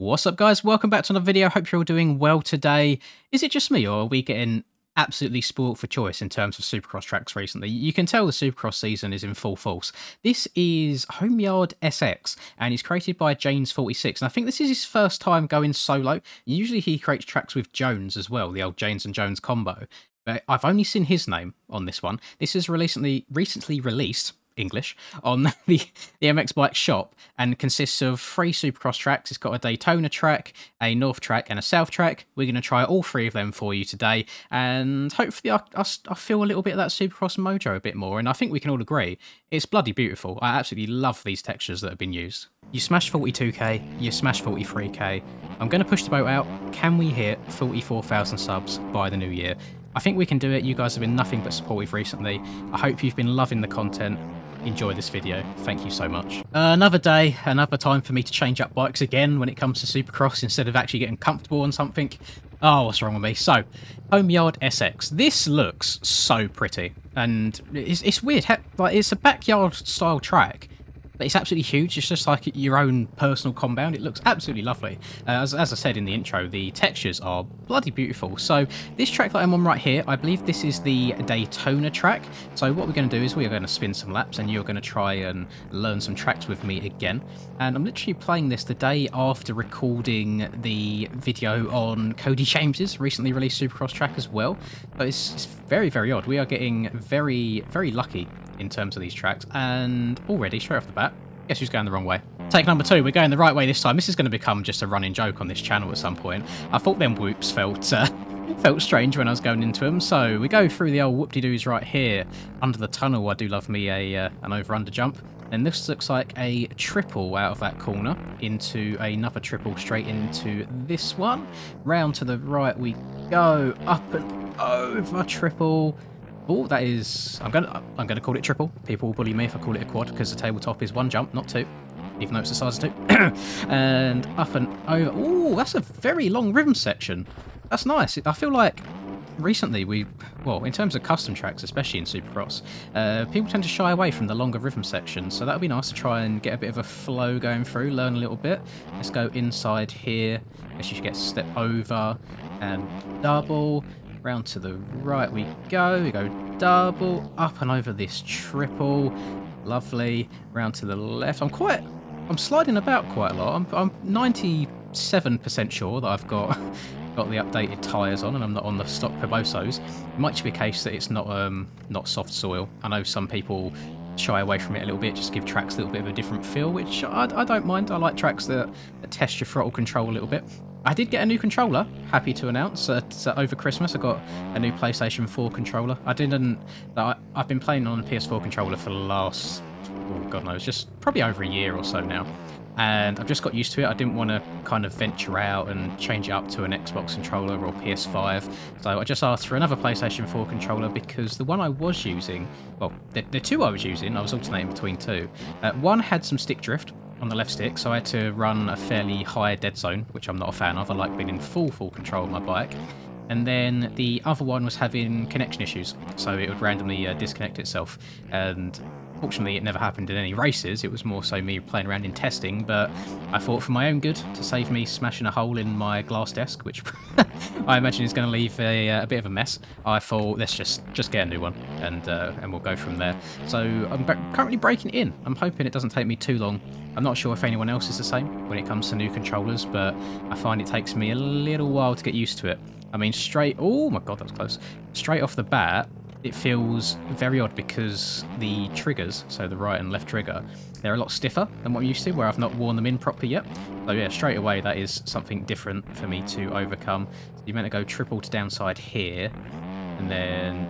What's up guys, welcome back to another video, hope you're all doing well today. Is it just me or are we getting absolutely spoilt for choice in terms of Supercross tracks recently? You can tell the Supercross season is in full force. This is Homeyard SX and he's created by Janes46 and I think this is his first time going solo. Usually he creates tracks with Jones as well, the old Janes and Jones combo. But I've only seen his name on this one. This is recently recently released English on the, the MX Bike shop and consists of three Supercross tracks. It's got a Daytona track, a North track, and a South track. We're going to try all three of them for you today, and hopefully, I, I, I, feel a little bit of that Supercross mojo a bit more. And I think we can all agree it's bloody beautiful. I absolutely love these textures that have been used. You smash 42k, you smash 43k. I'm going to push the boat out. Can we hit 44,000 subs by the new year? I think we can do it. You guys have been nothing but supportive recently. I hope you've been loving the content enjoy this video. Thank you so much. Uh, another day, another time for me to change up bikes again when it comes to Supercross instead of actually getting comfortable on something. Oh, what's wrong with me? So, Homeyard SX. This looks so pretty. And it's, it's weird. Like, it's a backyard style track it's absolutely huge. It's just like your own personal compound. It looks absolutely lovely. Uh, as, as I said in the intro, the textures are bloody beautiful. So this track that I'm on right here, I believe this is the Daytona track. So what we're going to do is we are going to spin some laps and you're going to try and learn some tracks with me again. And I'm literally playing this the day after recording the video on Cody James's recently released Supercross track as well. But it's, it's very, very odd. We are getting very, very lucky in terms of these tracks. And already, straight off the bat, guess who's going the wrong way? Take number two, we're going the right way this time. This is going to become just a running joke on this channel at some point. I thought them whoops felt uh, felt strange when I was going into them. So we go through the old whoop-de-doos right here. Under the tunnel, I do love me a uh, an over-under jump. And this looks like a triple out of that corner into another triple straight into this one. Round to the right we go, up and over triple Oh, that is... I'm going to I'm gonna call it triple. People will bully me if I call it a quad, because the tabletop is one jump, not two. Even though it's the size of two. and up and over. Oh, that's a very long rhythm section. That's nice. I feel like recently we... Well, in terms of custom tracks, especially in Supercross, uh, people tend to shy away from the longer rhythm sections. So that would be nice to try and get a bit of a flow going through, learn a little bit. Let's go inside here. Should get step over and double. Round to the right we go. We go double, up and over this triple. Lovely. Round to the left. I'm quite... I'm sliding about quite a lot. I'm, I'm 97% sure that I've got got the updated tyres on and I'm not on the stock Pebosos. It might be a case that it's not um, not soft soil. I know some people shy away from it a little bit, just give tracks a little bit of a different feel, which I, I don't mind. I like tracks that, that test your throttle control a little bit. I did get a new controller, happy to announce. Uh, over Christmas, I got a new PlayStation 4 controller. I didn't... I, I've been playing on a PS4 controller for the last... Oh, God knows, just probably over a year or so now. And I've just got used to it. I didn't want to kind of venture out and change it up to an Xbox controller or PS5. So I just asked for another PlayStation 4 controller because the one I was using... Well, the, the two I was using, I was alternating between two. Uh, one had some stick drift, on the left stick, so I had to run a fairly high dead zone, which I'm not a fan of. I like being in full, full control of my bike. And then the other one was having connection issues, so it would randomly uh, disconnect itself. And Fortunately, it never happened in any races. It was more so me playing around in testing, but I thought for my own good, to save me smashing a hole in my glass desk, which I imagine is going to leave a, uh, a, bit of a mess, I thought let's just just get a new one, and uh, and we'll go from there. So I'm currently breaking in. I'm hoping it doesn't take me too long. I'm not sure if anyone else is the same when it comes to new controllers, but I find it takes me a little while to get used to it. I mean, straight... Oh, my God, that was close. Straight off the bat, it feels very odd because the triggers, so the right and left trigger, they're a lot stiffer than what I'm used to, where I've not worn them in properly yet. So yeah, straight away that is something different for me to overcome. So you're meant to go triple to downside here, and then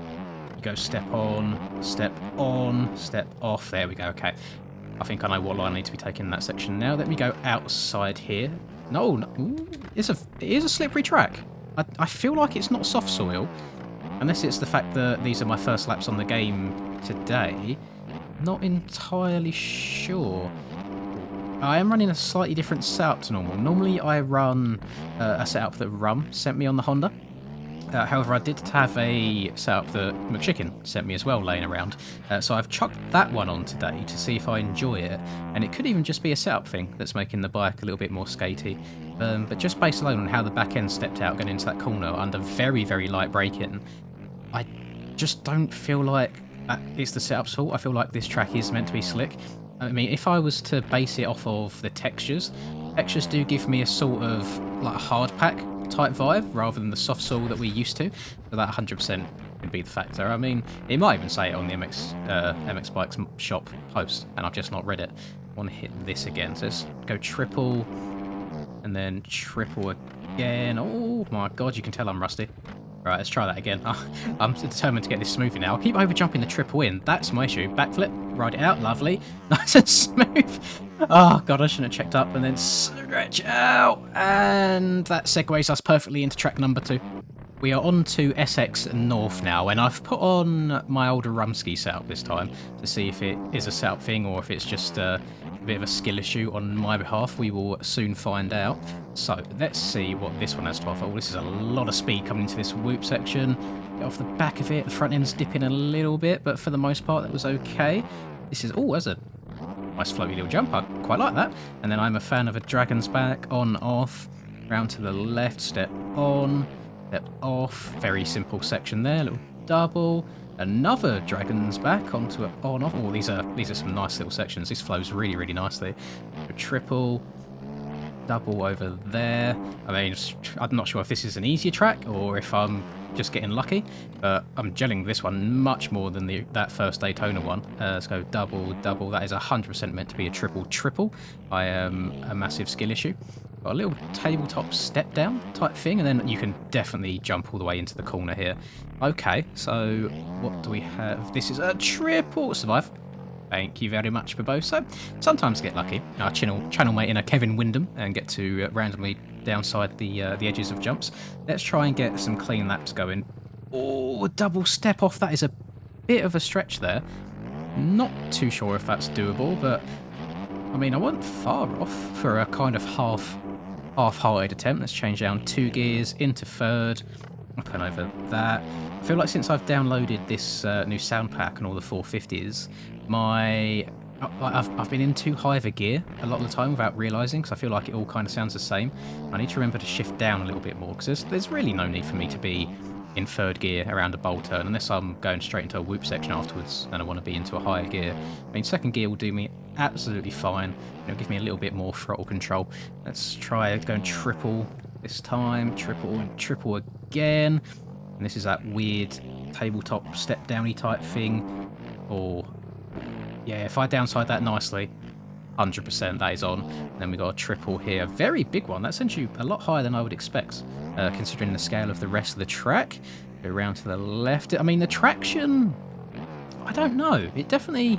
you go step on, step on, step off. There we go, okay. I think I know what line I need to be taking in that section now. Let me go outside here. No, no it's a, it is a slippery track. I, I feel like it's not soft soil, Unless it's the fact that these are my first laps on the game today. Not entirely sure. I am running a slightly different setup to normal. Normally I run uh, a setup that Rum sent me on the Honda. Uh, however, I did have a setup that McChicken sent me as well laying around. Uh, so I've chucked that one on today to see if I enjoy it. And it could even just be a setup thing that's making the bike a little bit more skatey. Um, but just based alone on how the back end stepped out going into that corner under very, very light braking, just don't feel like it's the setup's fault. I feel like this track is meant to be slick. I mean, if I was to base it off of the textures, textures do give me a sort of like hard pack type vibe rather than the soft sole that we're used to. So that 100% would be the factor. I mean, it might even say it on the MX uh, MX Bikes shop post, and I've just not read it. I want to hit this again. So let's go triple, and then triple again. Oh my god, you can tell I'm rusty. Right, let's try that again. I'm determined to get this smoothly now. I keep over jumping the triple in. That's my issue. Backflip, ride it out, lovely. Nice and smooth. Oh god, I shouldn't have checked up and then stretch out. And that segues us perfectly into track number two. We are on to SX North now, and I've put on my older Rumsky setup this time to see if it is a setup thing or if it's just a bit of a skill issue on my behalf. We will soon find out. So let's see what this one has to offer. Oh, this is a lot of speed coming into this whoop section. Get off the back of it. The front end's dipping a little bit, but for the most part, that was okay. This is... Oh, there's a nice floaty little jump. I quite like that. And then I'm a fan of a dragon's back, on, off, round to the left, step on, step off. Very simple section there. Little double another dragon's back onto it on off. Oh, these are these are some nice little sections. This flows really really nicely. A triple, double over there. I mean, I'm not sure if this is an easier track or if I'm just getting lucky, but I'm gelling this one much more than the that first Daytona one. Uh, let's go double, double. That is 100% meant to be a triple, triple. I am a massive skill issue. Got a little tabletop step down type thing, and then you can definitely jump all the way into the corner here. Okay, so what do we have? This is a triple survive. Thank you very much, Barbosa. Sometimes get lucky. Our channel, channel mate in a Kevin Windham and get to uh, randomly downside the uh, the edges of jumps. Let's try and get some clean laps going. Oh, double step off. That is a bit of a stretch there. Not too sure if that's doable, but I mean, I wasn't far off for a kind of half half-hearted attempt. Let's change down two gears into third. Over that. I feel like since I've downloaded this uh, new sound pack and all the 450s, my I've, I've been in too high of a gear a lot of the time without realising because I feel like it all kind of sounds the same. I need to remember to shift down a little bit more because there's, there's really no need for me to be in third gear around a bowl turn unless I'm going straight into a whoop section afterwards and I want to be into a higher gear. I mean, second gear will do me absolutely fine. It'll give me a little bit more throttle control. Let's try going triple this time, triple triple again. And this is that weird tabletop step downy type thing. Or, yeah, if I downside that nicely, 100% that is on. And then we got a triple here, very big one. That sends you a lot higher than I would expect, uh, considering the scale of the rest of the track. Go around to the left. I mean, the traction, I don't know. It definitely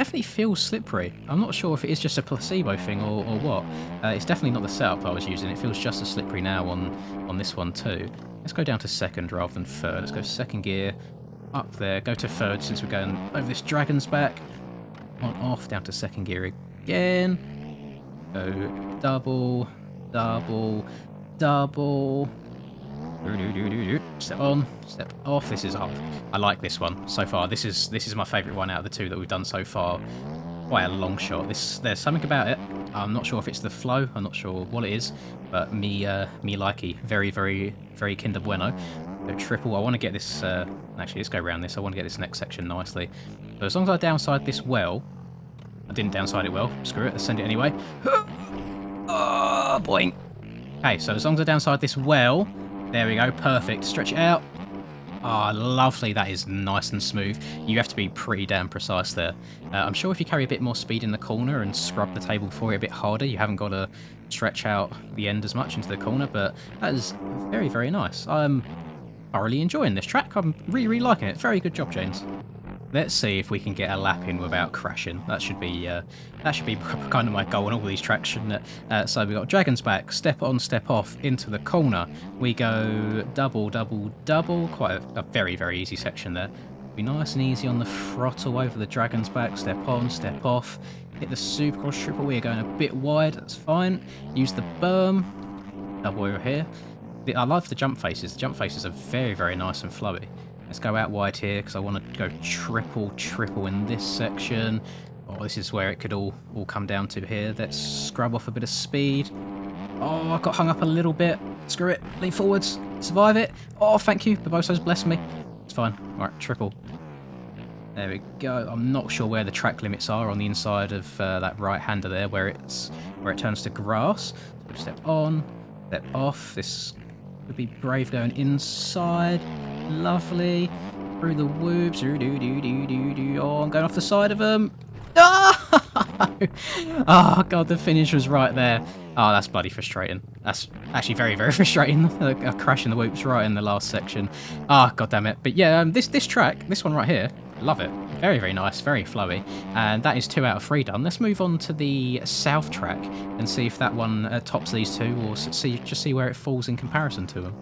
definitely feels slippery. I'm not sure if it is just a placebo thing or, or what. Uh, it's definitely not the setup I was using. It feels just as slippery now on, on this one too. Let's go down to second rather than third. Let's go second gear, up there, go to third since we're going over this dragon's back. On off, down to second gear again. Go double, double, double. Step on, step off. This is up. I like this one so far. This is this is my favourite one out of the two that we've done so far. Quite a long shot. This there's something about it. I'm not sure if it's the flow. I'm not sure what it is, but me uh, me likey. Very very very Kinder Bueno. Go triple. I want to get this. Uh, actually, let's go around this. I want to get this next section nicely. So as long as I downside this well, I didn't downside it well. Screw it. Let's send it anyway. Oh, boing. Okay, so as long as I downside this well, there we go, perfect. Stretch it out. Ah, oh, lovely. That is nice and smooth. You have to be pretty damn precise there. Uh, I'm sure if you carry a bit more speed in the corner and scrub the table for it a bit harder, you haven't got to stretch out the end as much into the corner, but that is very, very nice. I'm thoroughly enjoying this track. I'm really, really liking it. Very good job, James. Let's see if we can get a lap in without crashing. That should be uh, that should be kind of my goal on all these tracks, shouldn't it? Uh, so we got Dragon's Back, step on, step off into the corner. We go double, double, double. Quite a, a very, very easy section there. Be nice and easy on the throttle over the Dragon's Back, step on, step off. Hit the Supercross triple. We're going a bit wide. That's fine. Use the berm. Double over here. I love the jump faces. The jump faces are very, very nice and flowy. Let's go out wide here because I want to go triple, triple in this section. Oh, this is where it could all, all come down to here. Let's scrub off a bit of speed. Oh, I got hung up a little bit. Screw it. Lean forwards. Survive it. Oh, thank you. Barbosa's blessed me. It's fine. All right, triple. There we go. I'm not sure where the track limits are on the inside of uh, that right-hander there, where it's where it turns to grass. Step on, step off. This would be brave going inside. Lovely. Through the whoops. Do do do do do do. Oh, I'm going off the side of them. Oh! oh god, the finish was right there. Oh, that's bloody frustrating. That's actually very, very frustrating. a crash in the whoops right in the last section. Ah, oh, god damn it. But yeah, um, this this track, this one right here, love it. Very, very nice, very flowy. And that is two out of three done. Let's move on to the south track and see if that one uh, tops these two, or see just see where it falls in comparison to them.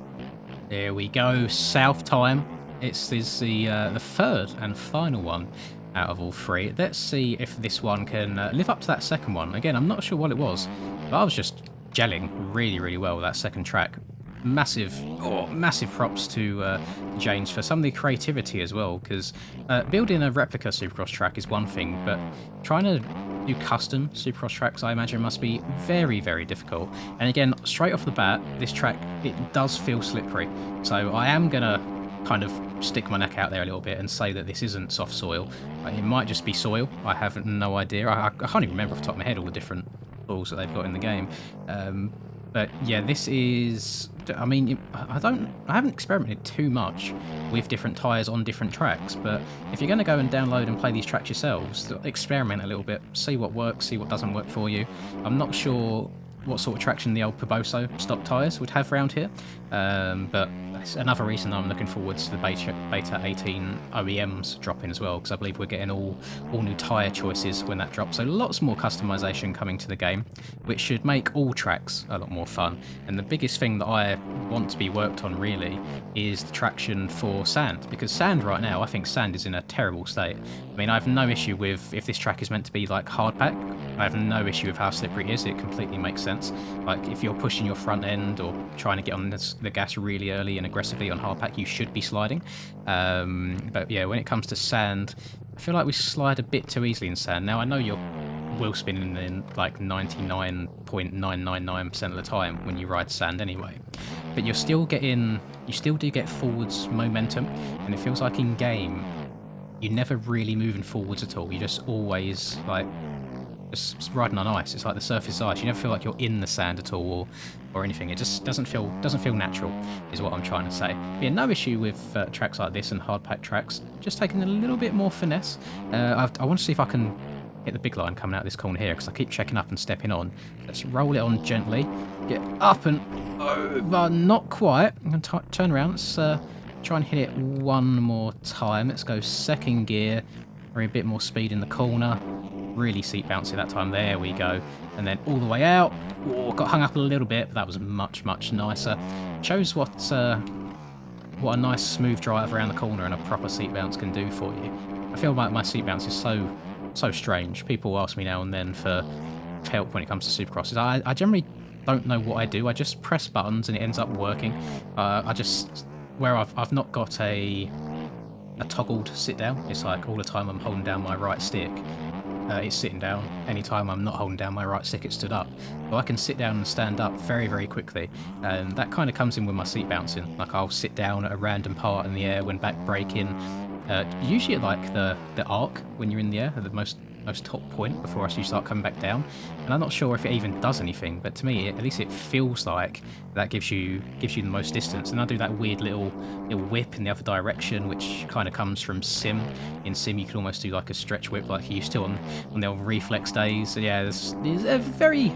There we go, south time. It's is the uh, the third and final one out of all three. Let's see if this one can uh, live up to that second one. Again, I'm not sure what it was, but I was just gelling really, really well with that second track. Massive, oh, massive props to uh, James for some of the creativity as well, because uh, building a replica Supercross track is one thing, but trying to do custom Supercross tracks, I imagine, must be very, very difficult. And again, straight off the bat, this track, it does feel slippery. So I am going to kind of stick my neck out there a little bit and say that this isn't soft soil. It might just be soil. I have no idea. I, I can't even remember off the top of my head all the different balls that they've got in the game. Um, but yeah, this is. I mean, I don't. I haven't experimented too much with different tires on different tracks. But if you're going to go and download and play these tracks yourselves, experiment a little bit, see what works, see what doesn't work for you. I'm not sure what sort of traction the old Poboso stock tyres would have around here. Um, but that's another reason I'm looking forward to the Beta, Beta 18 OEMs dropping as well, because I believe we're getting all, all new tyre choices when that drops. So lots more customization coming to the game, which should make all tracks a lot more fun. And the biggest thing that I want to be worked on really is the traction for sand, because sand right now, I think sand is in a terrible state. I mean, I have no issue with if this track is meant to be like hardpack, I have no issue with how slippery it is, it completely makes sense. Like if you're pushing your front end or trying to get on this, the gas really early and aggressively on hardpack, you should be sliding. Um, but yeah, when it comes to sand, I feel like we slide a bit too easily in sand. Now I know you're wheel spinning in like 99.999% of the time when you ride sand anyway, but you're still getting, you still do get forwards momentum, and it feels like in game, you're never really moving forwards at all. You're just always like just riding on ice. It's like the surface ice. You never feel like you're in the sand at all or, or anything. It just doesn't feel doesn't feel natural, is what I'm trying to say. But yeah, no issue with uh, tracks like this and hard pack tracks. Just taking a little bit more finesse. Uh, I, want to see if I can hit the big line coming out of this corner here because I keep checking up and stepping on. Let's roll it on gently. Get up and over. Not quite. I'm going to turn around. Let's uh, try and hit it one more time. Let's go second gear. Bring a bit more speed in the corner really seat bouncy that time. There we go. And then all the way out. Oh, got hung up a little bit, but that was much, much nicer. Shows what uh, what a nice smooth drive around the corner and a proper seat bounce can do for you. I feel like my seat bounce is so so strange. People ask me now and then for help when it comes to supercrosses. I, I generally don't know what I do. I just press buttons and it ends up working. Uh, I just where I've I've not got a a toggled sit down. It's like all the time I'm holding down my right stick uh, it's sitting down. Anytime I'm not holding down my right stick, it stood up. So I can sit down and stand up very, very quickly. And that kind of comes in with my seat bouncing. Like I'll sit down at a random part in the air when back braking. Uh, usually at like the, the arc when you're in the air, the most most top point before you start coming back down. And I'm not sure if it even does anything, but to me, at least it feels like that gives you gives you the most distance. And I do that weird little little whip in the other direction, which kind of comes from Sim. In Sim, you can almost do like a stretch whip like you used to on, on the old reflex days. So yeah, there's, there's a very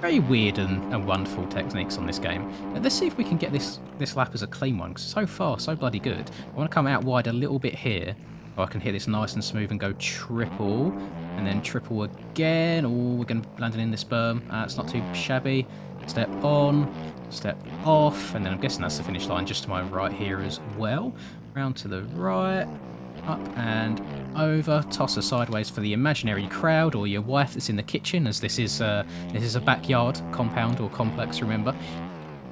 very weird and, and, wonderful techniques on this game. let's see if we can get this this lap as a clean one, so far, so bloody good. I want to come out wide a little bit here, I can hit this nice and smooth and go triple, and then triple again. Oh, we're going to land in this berm. Uh, it's not too shabby. Step on, step off, and then I'm guessing that's the finish line just to my right here as well. Round to the right, up and over. Toss her sideways for the imaginary crowd or your wife that's in the kitchen, as this is uh, this is a backyard compound or complex. Remember,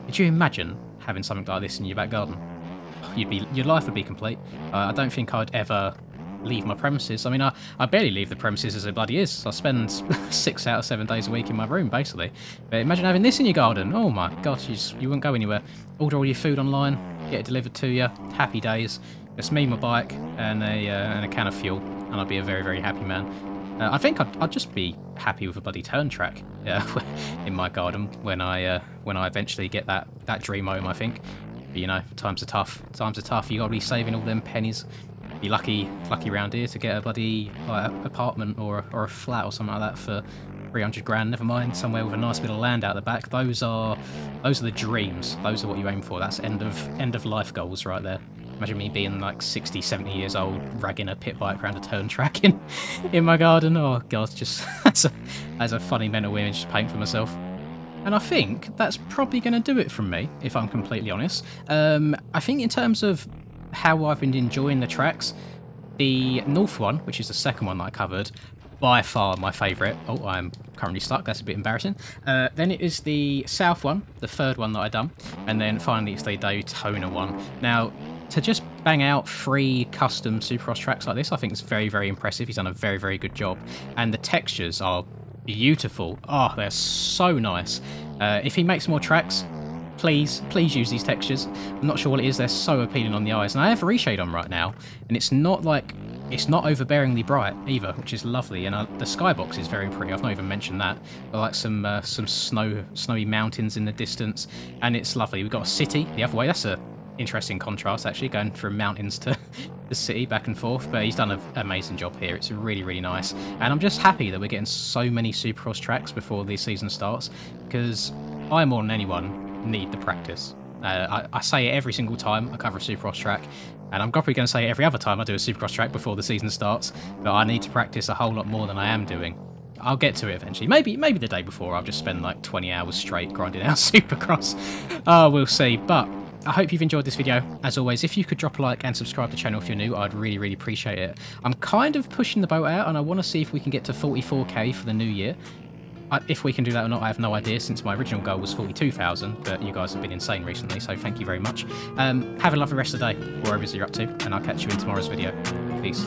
Could you imagine having something like this in your back garden? You'd be your life would be complete. Uh, I don't think I'd ever leave my premises. I mean, I, I barely leave the premises as it bloody is. I spend six out of seven days a week in my room, basically. But imagine having this in your garden. Oh my gosh, you, just, you wouldn't go anywhere. Order all your food online, get it delivered to you. Happy days. It's me, my bike, and a, uh, and a can of fuel, and I'd be a very, very happy man. Uh, I think I'd, I'd, just be happy with a bloody turn track uh, in my garden when I uh, when I eventually get that, that dream home, I think. But, you know, times are tough. Times are tough. You got to be saving all them pennies. Be lucky lucky around here to get a bloody like, apartment or a, or a flat or something like that for 300 grand. Never mind somewhere with a nice bit of land out the back. Those are those are the dreams. Those are what you aim for. That's end of end of life goals right there. Imagine me being like 60 70 years old ragging a pit bike around a turn track in in my garden. Oh god just that's a that's a funny mental image to paint for myself and I think that's probably going to do it from me, if I'm completely honest. Um, I think in terms of how I've been enjoying the tracks. The north one, which is the second one that I covered, by far my favourite. Oh, I'm currently stuck. That's a bit embarrassing. Uh, then it is the south one, the third one that I done, and then finally it's the Daytona one. Now, to just bang out three custom Supercross tracks like this, I think is very, very impressive. He's done a very, very good job, and the textures are beautiful. Oh, they're so nice. Uh, if he makes more tracks, please, please use these textures. I'm not sure what it is, they're so appealing on the eyes. And I have reshade on right now, and it's not like, it's not overbearingly bright either, which is lovely. And uh, the skybox is very pretty, I've not even mentioned that. I like some uh, some snow, snowy mountains in the distance, and it's lovely. We've got a city the other way, that's a interesting contrast actually, going from mountains to the city back and forth, but he's done an amazing job here. It's really, really nice. And I'm just happy that we're getting so many Supercross tracks before the season starts, because I more than anyone need the practice. Uh, I, I, say it every single time I cover a Supercross track, and I'm probably going to say it every other time I do a Supercross track before the season starts, but I need to practice a whole lot more than I am doing. I'll get to it eventually. Maybe maybe the day before I'll just spend like 20 hours straight grinding out Supercross. Uh, we'll see. But I hope you've enjoyed this video. As always, if you could drop a like and subscribe to the channel if you're new, I'd really, really appreciate it. I'm kind of pushing the boat out, and I want to see if we can get to 44k for the new year if we can do that or not, I have no idea since my original goal was 42,000, but you guys have been insane recently, so thank you very much. Um, have a lovely rest of the day, wherever you're up to, and I'll catch you in tomorrow's video. Peace.